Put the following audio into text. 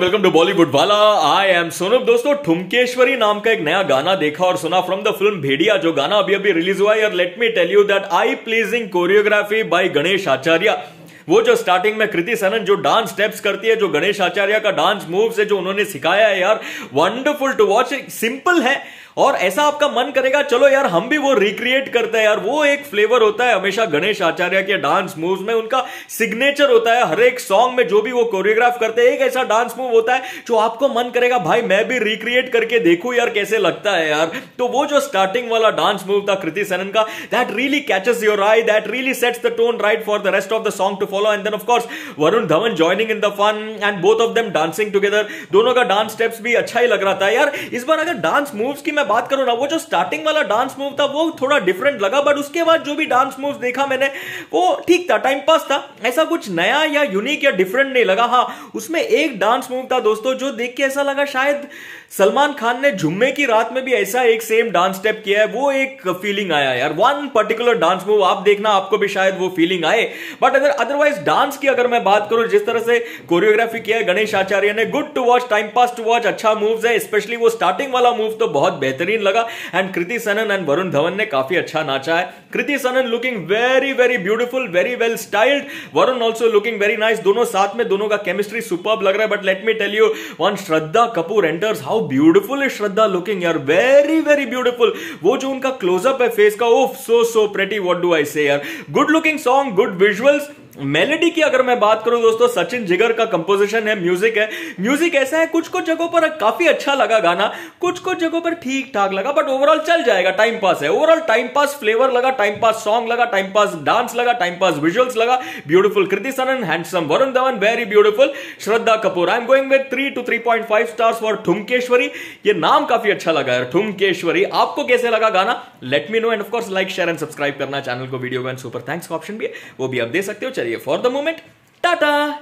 Welcome to Bollywood वाला I am Sonam दोस्तों, ठुमकेश्वरी नाम का एक नया गाना देखा और सुना फ्रॉम द फ़िल्म भेड़िया, जो गाना अभी अभी रिलीज़ हुआ है। और let me tell you that I pleasing choreography by Ganesh Acharya वो जो स्टार्टिंग में कृति सनन जो डांस स्टेप्स करती है, जो गणेश आचार्य का डांस मूव्स है, जो उन्होंने सिखाया है, यार वंडरफुल टू वॉच सिंपल है और ऐसा आपका मन करेगा, चलो यार, हम भी वो रिक्रिएट करते हैं यार, वो एक फ्लेवर होता है हमेशा गणेश आचार्य के डांस मूव्स में, उनका सिग्नेचर होता है, हर एक सॉन्ग में जो भी वो कोरियोग्राफ करते हैं, एक ऐसा डांस मूव होता है, जो आपको मन करेगा, भाई, मैं भी रिक्रिएट करके देखू यार कैसे लगता है यार। तो वो जो स्टार्टिंग वाला डांस मूव था कृति सनन का that really catches your eye that really sets the tone right for the rest of the song to follow and then of course Varun Dhawan joining in the fun and both of them dancing together दोनों का dance steps भी अच्छा ही लग रहा था यार। इस बार अगर डांस मूव्स की मैं बात करूँ ना, वो जो स्टार्टिंग वाला डांस मूव था, वो थोड़ा डिफरेंट लगा बट उसके बाद जो भी डांस मूव देखा मैंने, वो ठीक था टाइम पास था। ऐसा कुछ नया या यूनिक या डिफरेंट नहीं लगा। हाँ उसमें एक डांस मूव था दोस्तों, जो देख के ऐसा लगा शायद सलमान खान ने जुम्मे की रात में भी ऐसा एक सेम डांस स्टेप किया है, वो एक फीलिंग आया यार। वन पर्टिकुलर डांस मूव आप देखना, आपको भी शायद वो फीलिंग आए। बट अगर अदरवाइज़ डांस की अगर मैं बात करूँ, जिस तरह से कोरियोग्राफी किया है गणेश आचार्य ने good to watch time pass to watch अच्छा मूव है स्पेशली वो स्टार्टिंग वाला मूव तो बहुत बेहतरीन लगा। And Kriti Sanon and Varun Dhawan ने काफ़ी अच्छा नाचा है। Kriti Sanon looking very very beautiful very well styled Varun also looking very nice दोनों साथ में दोनों का केमिस्ट्री सुपर लग रहा है। But let me tell you one Shraddha Kapoor enters how beautiful is Shraddha looking यार। वेरी वेरी ब्यूटीफुल वो जो उनका क्लोजअप है फेस का ओफ so so pretty what do I say यार? Good looking song good visuals melody की अगर मैं बात करूँ दोस्तों, सचिन जिगर का कंपोजिशन है म्यूज़िक है। म्यूज़िक ऐसा है, कुछ कुछ जगहों पर काफ़ी अच्छा लगा गाना, कुछ कुछ जगहों पर ठीक ठाक लगा बट ओवरऑल चल जाएगा टाइम पास है। ओवरऑल टाइम पास फ्लेवर लगा टाइम पास सॉन्ग लगा टाइम पास डांस लगा टाइम पास विजुअल्स लगा। Beautiful Kriti Sanon handsome Varun Dhawan very beautiful Shraddha Kapoor I am going with three two three point five stars for Thumkeshwari ये नाम काफ़ी अच्छा लगा यार ठुमकेश्वरी आपको कैसे लगा गाना? Let me know and of course like share and subscribe करना। चैनल को वीडियो सुपर थैंक्स का ऑप्शन भी है, वो भी आप दे सकते हो। चलिए फॉर द मोमेंट टाटा